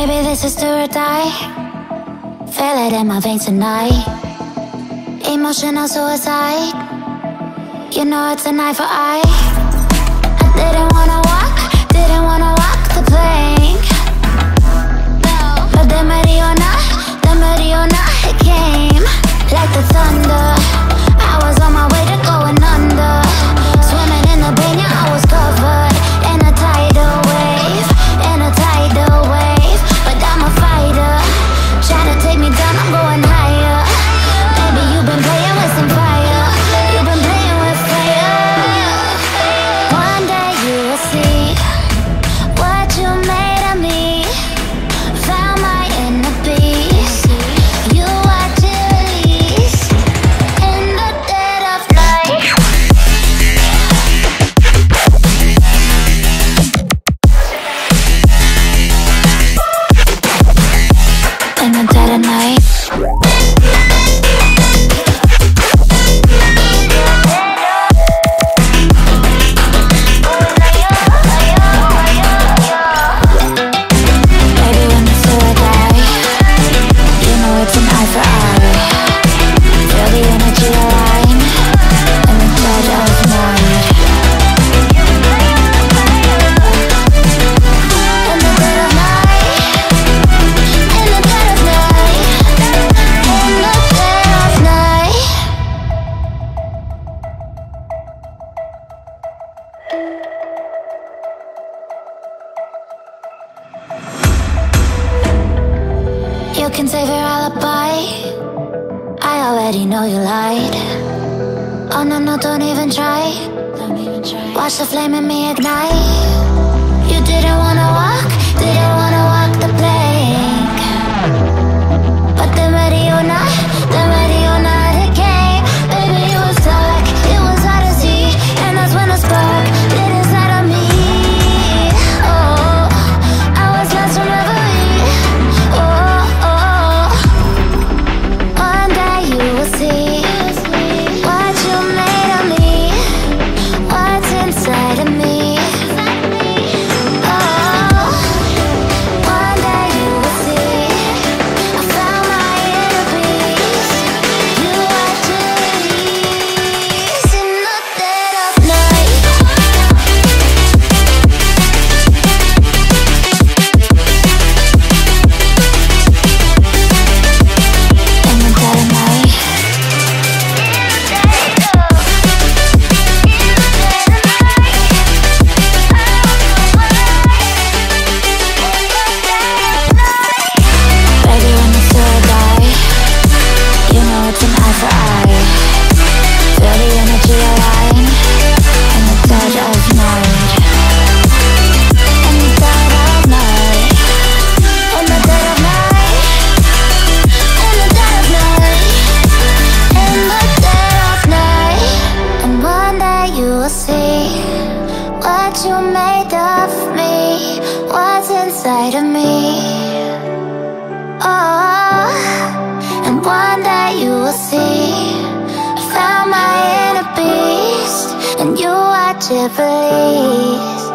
Maybe this is do or die. Feel it in my veins tonight. Emotional suicide. You know it's a knife for eye can save your alibi. I already know you lied. Oh no, no, don't even try. Watch the flame in me ignite. You didn't wanna walk, didn't wanna inside of me. Oh, and one that you will see. I found my inner beast And you watch it release.